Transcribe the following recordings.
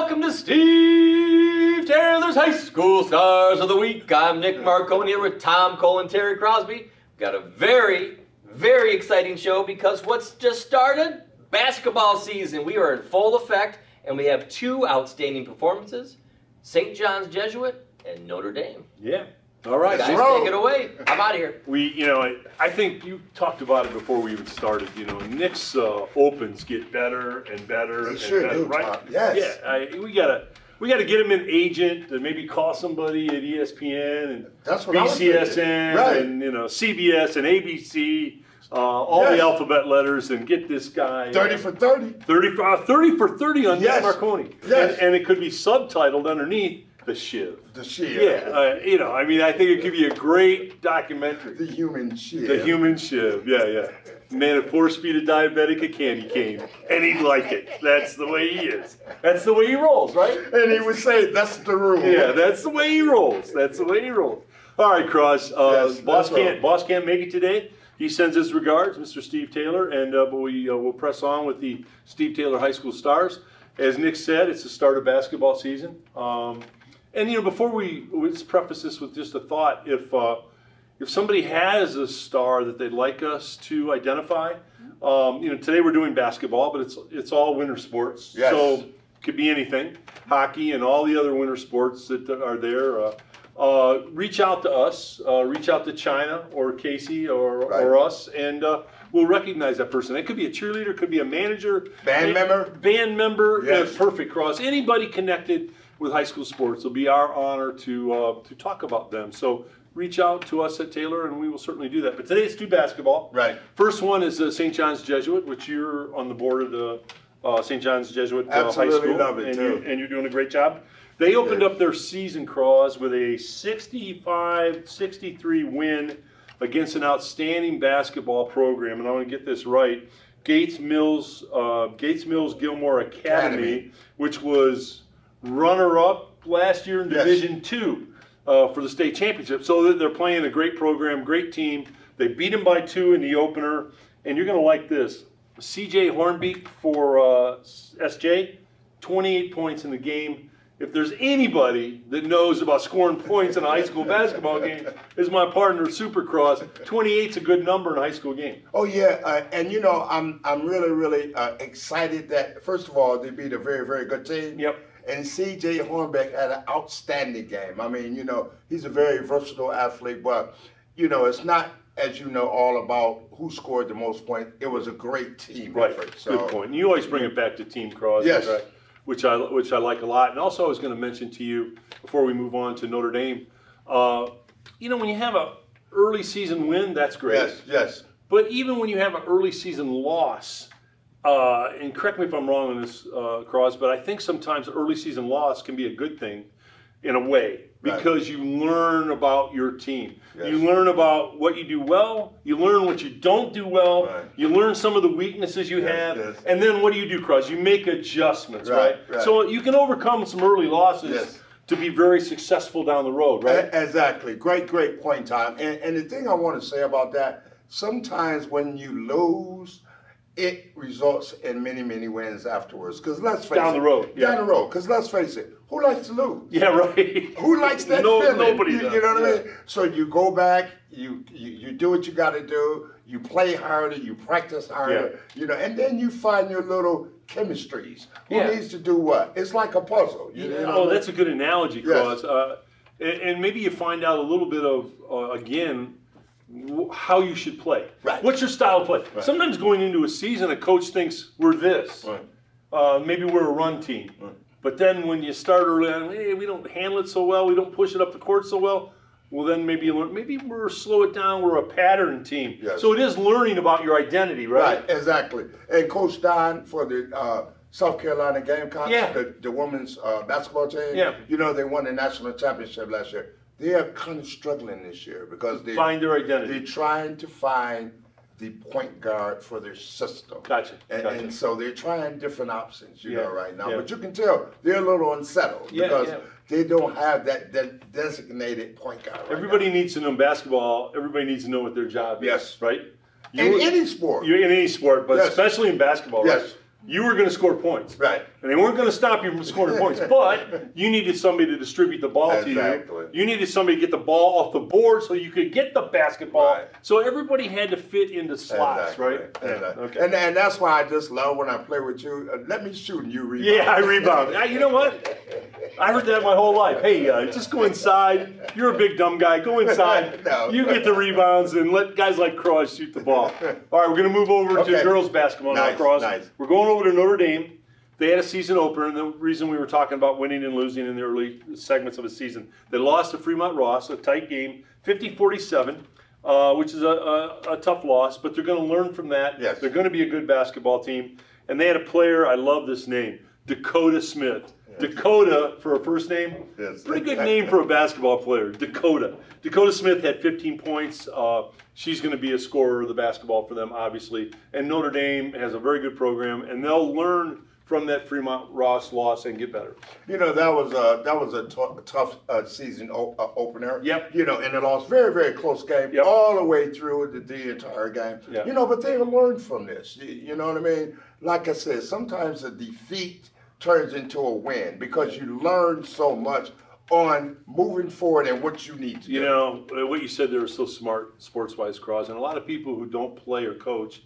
welcome to Steve Taylor's High School Stars of the Week. I'm Nick Marconi here with Tom Cole and Terry Crosby. We've got a very, very exciting show because what's just started? Basketball season. We are in full effect and we have two outstanding performances St. John's Jesuit and Notre Dame. Yeah. All right. Guys, so take it away. I'm out of here. we, you know, I, I think you talked about it before we even started. You know, Nick's uh, opens get better and better They and sure better, do, right? Tom. Yes. Yeah. I, we gotta. We got to get him an agent and maybe call somebody at ESPN and That's what I. BCSN Right. and you know CBS and ABC, uh, all the alphabet letters, and get this guy 30 for 30. 30 for, uh, 30 for 30 on Yes. Nick Marconi. Yes. And, and it could be subtitled underneath the Shiv. The shield. Yeah, uh, you know, I mean, I think it could be a great documentary. The human shield. The human Shiv, yeah, yeah. Man at four speed of diabetic, a candy cane, and he'd like it. That's the way he is. That's the way he rolls, right? And he would say, that's the rule. Yeah, that's the way he rolls. That's the way he rolls. All right, Cross. Uh, Yes, boss can't boss can't make it today. He sends his regards, Mr. Steve Taylor, and uh, but we uh, will press on with the Steve Taylor High School Stars. As Nick said, it's the start of basketball season. Um, and you know, before we let's preface this with just a thought: if uh, if somebody has a star that they'd like us to identify, um, you know, today we're doing basketball, but it's it's all winter sports. Yes. So could be anything, hockey and all the other winter sports that are there. Uh, uh, reach out to us, uh, reach out to China or Casey or, Right. or us, and uh, we'll recognize that person. It could be a cheerleader, it could be a manager, Band ba- member. band member. Yes. uh, perfect cross. Anybody connected with high school sports, it'll be our honor to uh, to talk about them. So reach out to us at Taylor, and we will certainly do that. But today it's two basketball. Right. First one is uh, St. John's Jesuit, which you're on the board of the uh, St. John's Jesuit uh, High School. love it, and too. You, and you're doing a great job. They opened up their season, Cross, with a 65 63 win against an outstanding basketball program. And I want to get this right. Gates Mills, uh, Gates Mills Gilmour Academy, Academy. which was runner up last year in Yes. Division Two uh, for the state championship. So they're- they're playing a great program, great team. They beat them by two in the opener, and you're going to like this. CJ Hornbeek for uh, SJ, 28 points in the game. If there's anybody that knows about scoring points in a high school basketball game, is my partner Supercross. 28's a good number in a high school game. Oh yeah, uh, and you know I'm I'm really really uh, excited that first of all they beat a very very good team. Yep. And C.J. Hornbeck had an outstanding game. I mean, you know, he's a very versatile athlete, but you know, it's not as you know all about who scored the most points. It was a great team Right. effort. So Good point. And you always bring it back to team cross. Yes. Which I, which I which I like a lot. And also, I was going to mention to you before we move on to Notre Dame. Uh, you know, when you have a early season win, that's great. Yes, yes. But even when you have an early season loss, uh, and correct me if I'm wrong on this, uh, Cross, but I think sometimes early season loss can be a good thing in a way Right. because you learn about your team. Yes. You learn about what you do well. You learn what you don't do well. Right. You learn some of the weaknesses you Yes, have. yes. And then what do you do, Cross? You make adjustments, right? Right, right. So you can overcome some early losses to be very successful down the road, right? Exactly. Great, great point, Tom. And, and the thing I want to say about that, sometimes when you lose, it results in many, many wins afterwards. Because let's face it Down it. the road, yeah. Down the road. Because let's face it, who likes to lose? yeah, right. Who likes that No- feeling? nobody you, does, you know what I mean? So you go back, you, you you do what you got to do. You play harder, you practice harder, you know, and then you find your little chemistries. Who Yeah. needs to do what? It's like a puzzle. You Yeah, know oh, that's a good analogy, Yes. Cross. Uh, and, and maybe you find out a little bit of, uh, again, how you should play. Right. What's your style of play? Sometimes going into a season, a coach thinks we're this. Right. Uh, maybe we're a run team. But then when you start early on, hey, we don't handle it so well, we don't push it up the court so well. Well, then maybe you learn, maybe we're slow it down. We're a pattern team. Yes. So it is learning about your identity, right? Right, exactly. And Coach Dawn for the uh, South Carolina Gamecocks, Yeah. the, the women's uh, basketball team. Yeah. You know, they won the national championship last year. They are kind of struggling this year because they Find their identity. they're trying to find the point guard for their system. Gotcha, And, gotcha. and so they're trying different options, you Yeah, know, right now. yeah. But you can tell they're a little unsettled Yeah, because they don't have that, that designated point guard. Right Everybody now. needs to know in basketball. Everybody needs to know what their job Yes. is, right? in any sport. You're in any sport, but Yes. especially in basketball, right? You were going to score points. Right. And they weren't going to stop you from scoring points, but you needed somebody to distribute the ball to you. You needed somebody to get the ball off the board so you could get the basketball. Right. So everybody had to fit into slots, Exactly. right? Exactly. Okay. And and that's why I just love when I play with you. Uh, let me shoot and you rebound. Yeah, I rebound. Ah, you know what? I heard that my whole life. Hey, uh, just go inside. You're a big dumb guy. Go inside. No. You get the rebounds and let guys like Cross shoot the ball. All right, we're going to move over to girls basketball now, Cross. nice. We're going over to Notre Dame. They had a season opener, and the reason we were talking about winning and losing in the early segments of a season, they lost to Fremont Ross, a tight game, 50 47. Uh, which is a, a, a tough loss, but they're going to learn from that. Yes. They're going to be a good basketball team. And they had a player, I love this name, Dakota Smith. Dakota for a first name. Yes. Pretty good name for a basketball player, Dakota. Dakota Smith had 15 points. Uh, she's going to be a scorer of the basketball for them, obviously. And Notre Dame has a very good program, and they'll learn from that Fremont Ross loss and get better. You know that was a that was a tough uh, season o- uh, opener. Yep. You know, and it lost very very close game Yep. all the way through the, the entire game. Yeah. You know, but they learned from this. You, you know what I mean? Like I said, sometimes a defeat turns into a win because you learn so much on moving forward and what you need to You do. know, uh, what you said there was so smart, sports wise, Cross. And a lot of people who don't play or coach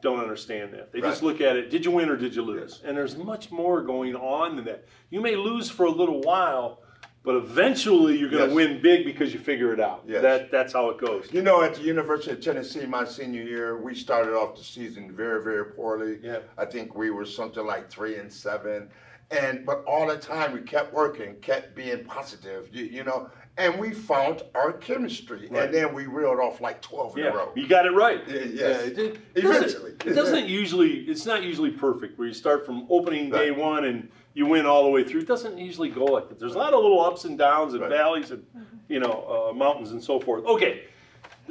don't understand that. They just look at it did you win or did you lose? And there's much more going on than that. You may lose for a little while, but eventually you're going to Yes. win big because you figure it out. Yes. That, that's how it goes. You know, at the University of Tennessee, my senior year, we started off the season very, very poorly. Yeah. I think we were something like three and seven, and but all the time we kept working, kept being positive. You, you know, and we found our chemistry, Right. and then we reeled off like twelve in a row. you got it right. Yeah, yes. Yeah, it, did- it doesn't- Eventually. it doesn't usually. It's not usually perfect where you start from opening day Right. one and you win all the way through. It doesn't usually go like that. There's a lot of little ups and downs and Right. valleys and you know uh, mountains and so forth. Okay,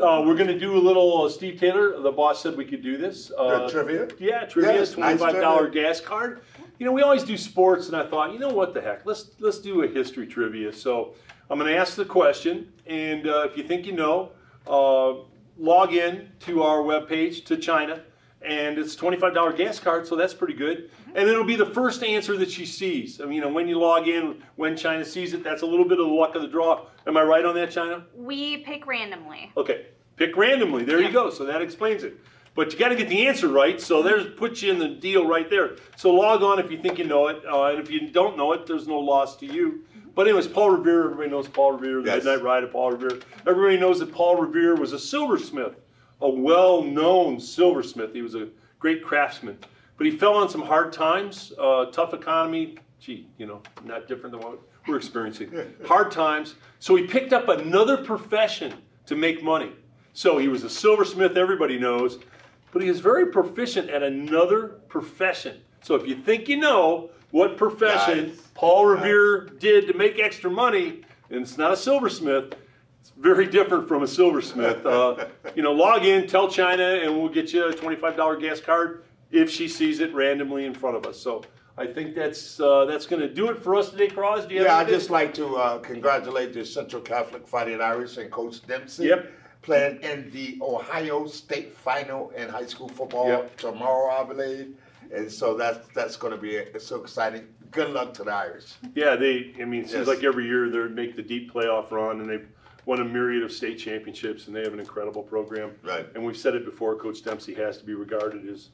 uh, we're going to do a little uh, Steve Taylor. The boss said we could do this. Uh, Uh, trivia. yeah, trivia, Yes, twenty-five dollar trivia. gas card. You know, we always do sports, and I thought, you know what the heck, let's let's do a history trivia. So I'm going to ask the question, and uh, if you think you know, uh, log in to our webpage to China, and it's twenty-five dollar gas card, so that's pretty good. And it'll be the first answer that she sees. I mean, you know, when you log in, when China sees it, that's a little bit of the luck of the draw. Am I right on that, China? We pick randomly. Okay, pick randomly. There you go. So that explains it. But you got to get the answer right. So there's puts you in the deal right there. So log on if you think you know it, uh, and if you don't know it, there's no loss to you. But anyways, Paul Revere. Everybody knows Paul Revere. The Yes. Midnight Ride of Paul Revere. Everybody knows that Paul Revere was a silversmith, a well-known silversmith. He was a great craftsman. But he fell on some hard times, uh, tough economy. Gee, you know, not different than what we're experiencing. Hard times. So he picked up another profession to make money. So he was a silversmith, everybody knows, but he is very proficient at another profession. So if you think you know what profession Nice. Paul Revere did to make extra money, and it's not a silversmith, it's very different from a silversmith. Uh, you know, log in, tell China, and we'll get you a $25 gas card if she sees it randomly in front of us. So I think that's uh, that's going to do it for us today, Cross. Do you Yeah, I'd just like to uh, congratulate the Central Catholic Fighting Irish and Coach Dempsey. Yep. Playing in the Ohio State Final in high school football Yep. tomorrow, I believe. And so that's that's going to be it's so exciting. Good luck to the Irish. Yeah, they. I mean, it seems Yes. like every year they make the deep playoff run, and they've won a myriad of state championships, and they have an incredible program. Right. And we've said it before. Coach Dempsey has to be regarded as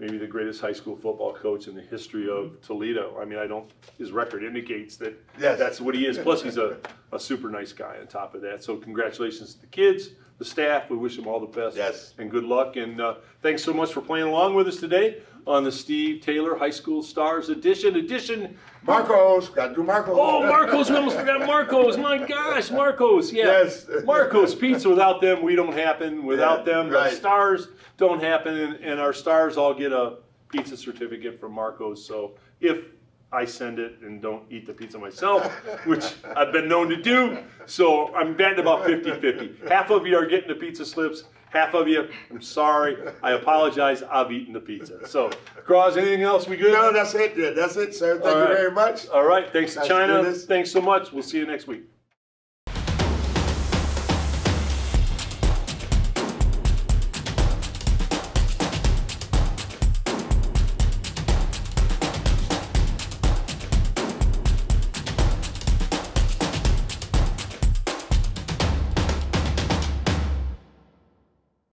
maybe the greatest high school football coach in the history of Toledo. I mean, I don't. His record indicates that Yes. that's what he is. Plus, he's a, a super nice guy on top of that. So, congratulations to the kids, the staff. We wish them all the best. Yes. And good luck. And uh, thanks so much for playing along with us today on the Steve Taylor High School Stars edition. Edition. Marco's, got to do Marco's. Oh, Marco's, we almost forgot Marco's. My gosh, Marco's. Yeah. Yes. Marco's Pizza. Without them, we don't happen. Without Yeah, them, the stars don't happen. And, and our stars all get a pizza certificate from Marco's. So if I send it and don't eat the pizza myself, which I've been known to do, so I'm betting about 50 50. Half of you are getting the pizza slips. Half of you, I'm sorry. I apologize. I've eaten the pizza. So, Cross, anything else? We good? No, that's it. That's it, sir. Thank All you right. very much. All right. Thanks to Nice China. this. Thanks so much. We'll see you next week.